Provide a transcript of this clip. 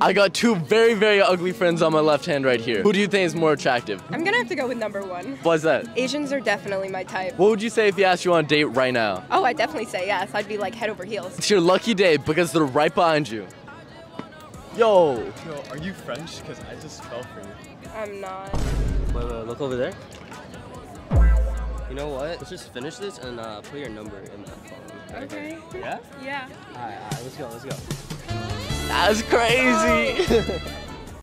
I got two very, very ugly friends on my left hand right here. Who do you think is more attractive? I'm gonna have to go with number one. Why's that? Asians are definitely my type. What would you say if he asked you on a date right now? Oh, I'd definitely say yes. I'd be like head over heels. It's your lucky day because they're right behind you. Yo, Yo, are you French? Because I just fell for you. I'm not. Wait, wait, look over there. You know what? Let's just finish this and uh, put your number in that phone. Okay. Yeah? Yeah. Alright, alright, let's go, let's go. That's crazy.